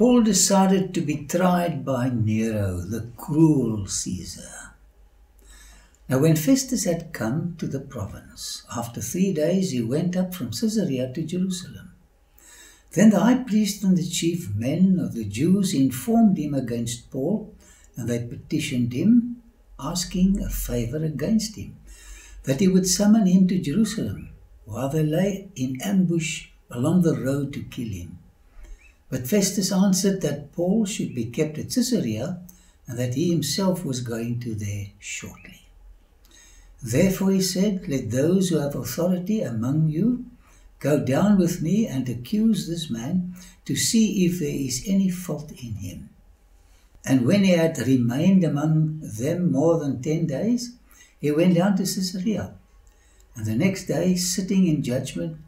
Paul decided to be tried by Nero, the cruel Caesar. Now, when Festus had come to the province, after three days he went up from Caesarea to Jerusalem. Then the high priest and the chief men of the Jews informed him against Paul, and they petitioned him, asking a favor against him, that he would summon him to Jerusalem, while they lay in ambush along the road to kill him. But Festus answered that Paul should be kept at Caesarea and that he himself was going to there shortly. Therefore he said, Let those who have authority among you go down with me and accuse this man to see if there is any fault in him. And when he had remained among them more than ten days, he went down to Caesarea. And the next day, sitting in judgment,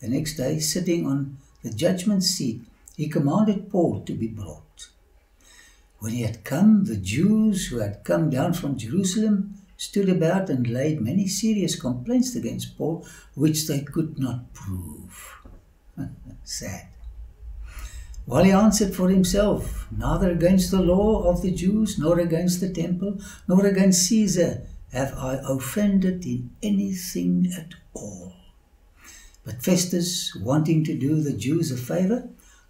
the next day, sitting on the judgment seat, he commanded Paul to be brought. When he had come, the Jews who had come down from Jerusalem stood about and laid many serious complaints against Paul, which they could not prove. Sad. While he answered for himself, neither against the law of the Jews, nor against the temple, nor against Caesar have I offended in anything at all. But Festus, wanting to do the Jews a favor,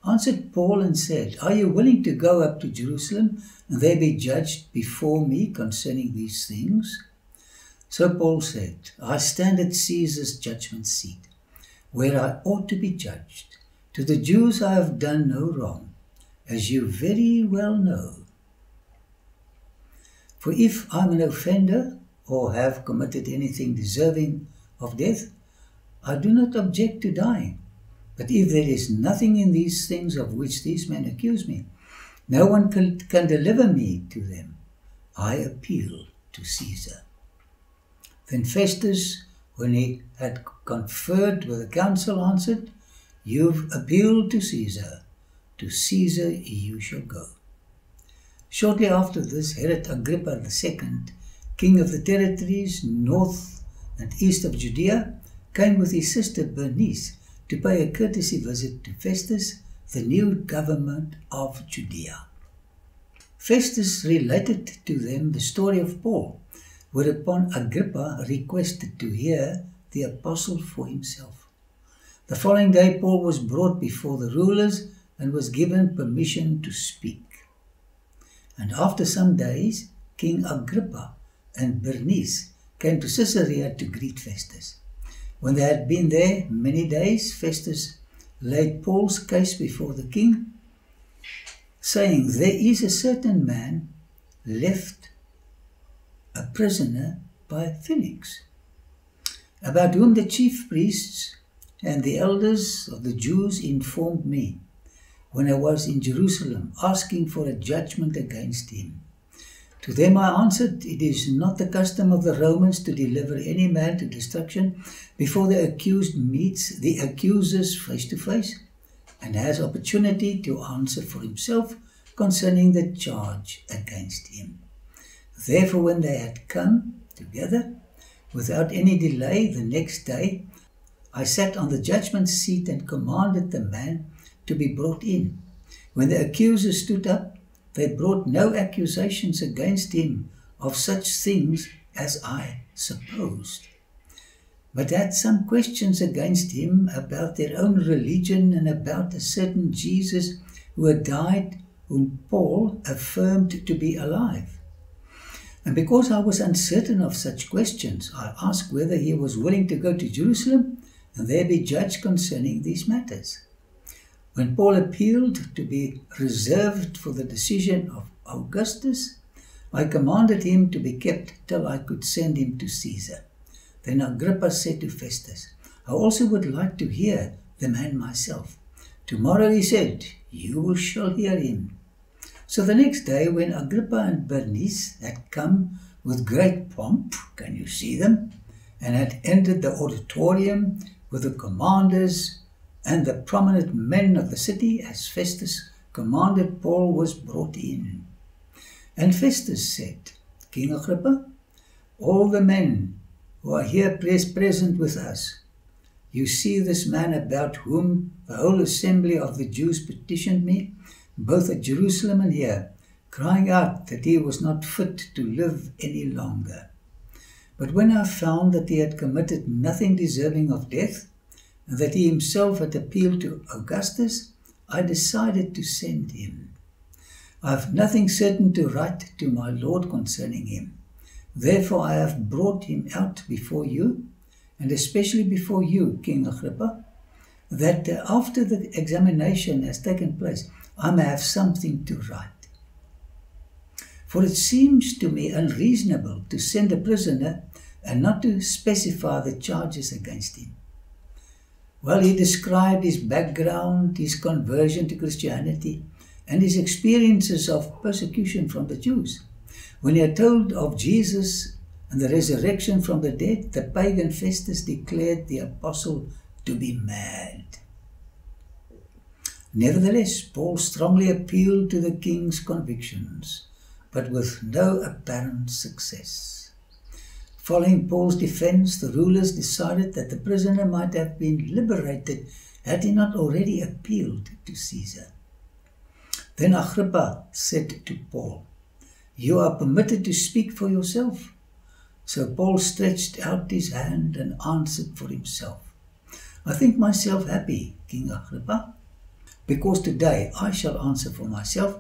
answered Paul and said, Are you willing to go up to Jerusalem and there be judged before me concerning these things? So Paul said, I stand at Caesar's judgment seat, where I ought to be judged. To the Jews I have done no wrong, as you very well know. For if I'm an offender or have committed anything deserving of death, I do not object to dying. But if there is nothing in these things of which these men accuse me, no one can, can deliver me to them. I appeal to Caesar. Then Festus, when he had conferred with the council, answered, You've appealed to Caesar. To Caesar you shall go. Shortly after this, Herod Agrippa II, king of the territories north and east of Judea, came with his sister Bernice to pay a courtesy visit to Festus, the new government of Judea. Festus related to them the story of Paul, whereupon Agrippa requested to hear the apostle for himself. The following day, Paul was brought before the rulers and was given permission to speak. And after some days, King Agrippa and Bernice came to Caesarea to greet Festus. When they had been there many days, Festus laid Paul's case before the king, saying, There is a certain man left a prisoner by Felix, about whom the chief priests and the elders of the Jews informed me when I was in Jerusalem, asking for a judgment against him. To them I answered, It is not the custom of the Romans to deliver any man to destruction before the accused meets the accusers face to face and has opportunity to answer for himself concerning the charge against him. Therefore, when they had come together, without any delay, the next day, I sat on the judgment seat and commanded the man to be brought in. When the accuser stood up, they brought no accusations against him of such things as I supposed, but had some questions against him about their own religion and about a certain Jesus who had died, whom Paul affirmed to be alive. And because I was uncertain of such questions, I asked whether he was willing to go to Jerusalem and there be judged concerning these matters. When Paul appealed to be reserved for the decision of Augustus, I commanded him to be kept till I could send him to Caesar. Then Agrippa said to Festus, I also would like to hear the man myself. Tomorrow, he said, you shall hear him. So the next day, when Agrippa and Bernice had come with great pomp, can you see them, and had entered the auditorium with the commanders and the prominent men of the city, as Festus commanded, Paul was brought in. And Festus said, King Agrippa, all the men who are here present with us, you see this man about whom the whole assembly of the Jews petitioned me, both at Jerusalem and here, crying out that he was not fit to live any longer. But when I found that he had committed nothing deserving of death, and that he himself had appealed to Augustus, I decided to send him. I have nothing certain to write to my Lord concerning him. Therefore I have brought him out before you, and especially before you, King Agrippa, that after the examination has taken place, I may have something to write. For it seems to me unreasonable to send a prisoner and not to specify the charges against him. Well, he described his background, his conversion to Christianity, and his experiences of persecution from the Jews. When he had told of Jesus and the resurrection from the dead, the pagan Festus declared the apostle to be mad. Nevertheless, Paul strongly appealed to the king's convictions, but with no apparent success. Following Paul's defense, the rulers decided that the prisoner might have been liberated had he not already appealed to Caesar. Then Agrippa said to Paul, You are permitted to speak for yourself. So Paul stretched out his hand and answered for himself. I think myself happy, King Agrippa, because today I shall answer for myself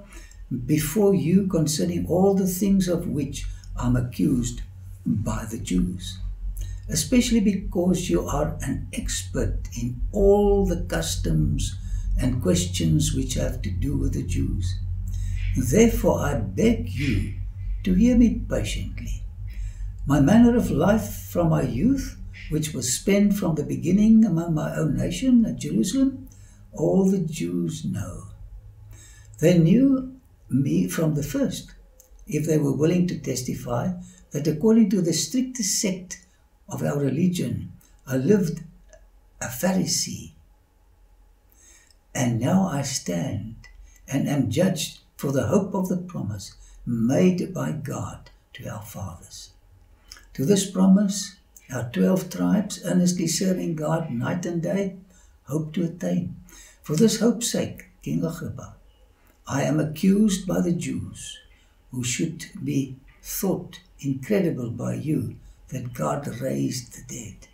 before you concerning all the things of which I'm accused by the Jews, especially because you are an expert in all the customs and questions which have to do with the Jews. Therefore, I beg you to hear me patiently. My manner of life from my youth, which was spent from the beginning among my own nation at Jerusalem, all the Jews know. They knew me from the first, if they were willing to testify that according to the strictest sect of our religion, I lived a Pharisee. And now I stand and am judged for the hope of the promise made by God to our fathers. To this promise, our twelve tribes, earnestly serving God night and day, hope to attain. For this hope's sake, King Agrippa, I am accused by the Jews, who should be thought incredible by you that God raised the dead.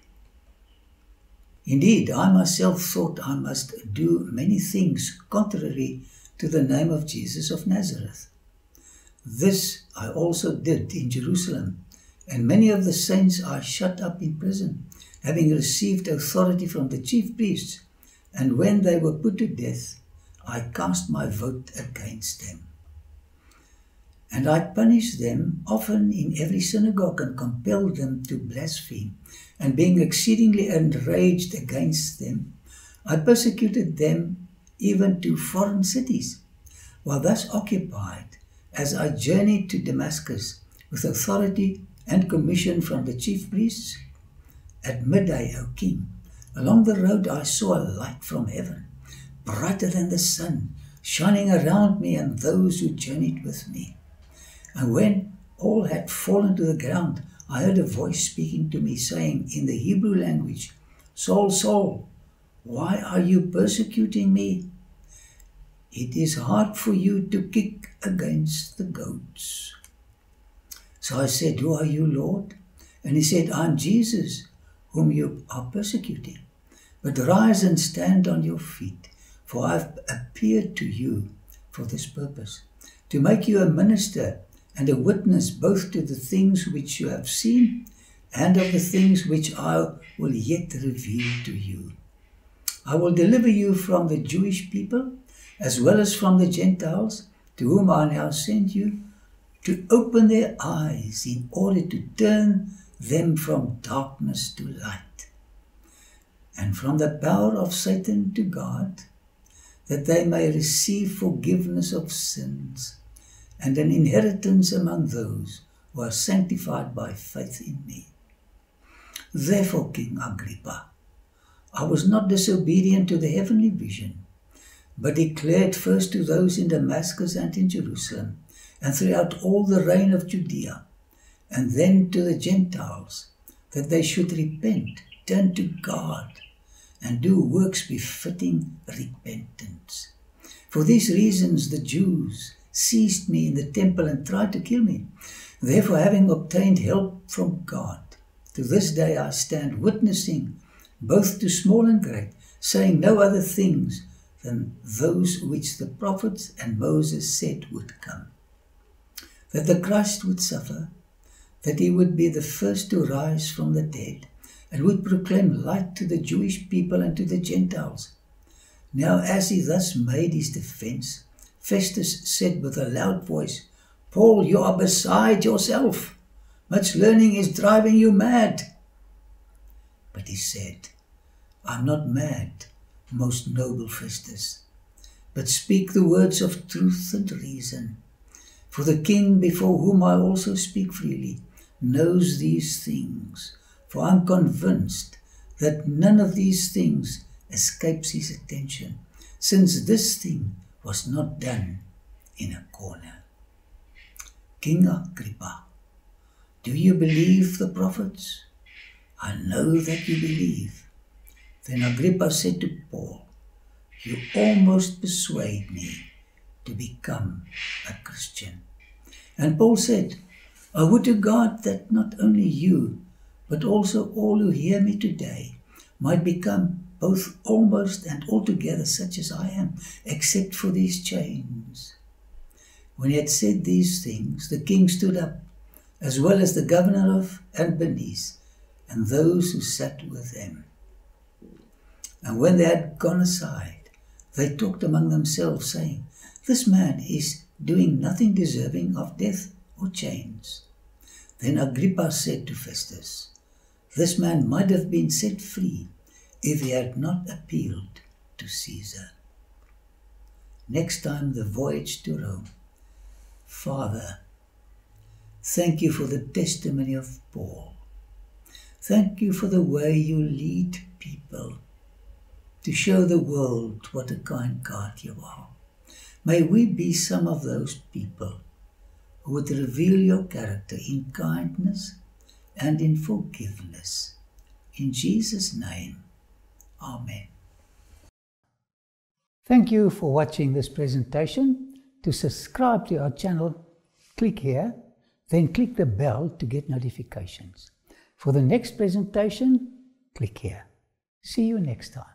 Indeed, I myself thought I must do many things contrary to the name of Jesus of Nazareth. This I also did in Jerusalem, and many of the saints I shut up in prison, having received authority from the chief priests and when they were put to death, I cast my vote against them. And I punished them often in every synagogue and compelled them to blaspheme. And being exceedingly enraged against them, I persecuted them even to foreign cities. While thus occupied, as I journeyed to Damascus with authority and commission from the chief priests, at midday, O king, Along the road I saw a light from heaven, brighter than the sun, shining around me and those who journeyed with me. And when all had fallen to the ground, I heard a voice speaking to me, saying in the Hebrew language, Saul, Saul, why are you persecuting me? It is hard for you to kick against the goats. So I said, Who are you, Lord? And he said, I'm Jesus, whom you are persecuting. But rise and stand on your feet, for I have appeared to you for this purpose, to make you a minister and a witness both to the things which you have seen and of the things which I will yet reveal to you. I will deliver you from the Jewish people as well as from the Gentiles, to whom I now send you, to open their eyes in order to turn them from darkness to light and from the power of Satan to God, that they may receive forgiveness of sins and an inheritance among those who are sanctified by faith in me. Therefore, King Agrippa, I was not disobedient to the heavenly vision, but declared first to those in Damascus and in Jerusalem, and throughout all the reign of Judea, and then to the Gentiles, that they should repent, turn to God, and do works befitting repentance. For these reasons, the Jews seized me in the temple and tried to kill me. Therefore, having obtained help from God, to this day I stand witnessing both to small and great, saying no other things than those which the prophets and Moses said would come. That the Christ would suffer, that he would be the first to rise from the dead, and would proclaim light to the Jewish people and to the Gentiles. Now, as he thus made his defense, Festus said with a loud voice, Paul, you are beside yourself. Much learning is driving you mad. But he said, I'm not mad, most noble Festus, but speak the words of truth and reason. For the king before whom I also speak freely knows these things, for I'm convinced that none of these things escapes his attention, since this thing was not done in a corner. King Agrippa, do you believe the prophets? I know that you believe. Then Agrippa said to Paul, You almost persuade me to become a Christian. And Paul said, I would to God that not only you, but also all who hear me today might become both almost and altogether such as I am, except for these chains. When he had said these things, the king stood up, as well as the governor of and and those who sat with them. And when they had gone aside, they talked among themselves, saying, This man is doing nothing deserving of death or chains. Then Agrippa said to Festus, This man might have been set free if he had not appealed to Caesar. Next time the voyage to Rome. Father, thank you for the testimony of Paul. Thank you for the way you lead people to show the world what a kind God you are. May we be some of those people who would reveal your character in kindness and in forgiveness. In Jesus' name. Amen. Thank you for watching this presentation. To subscribe to our channel, click here, then click the bell to get notifications. For the next presentation, click here. See you next time.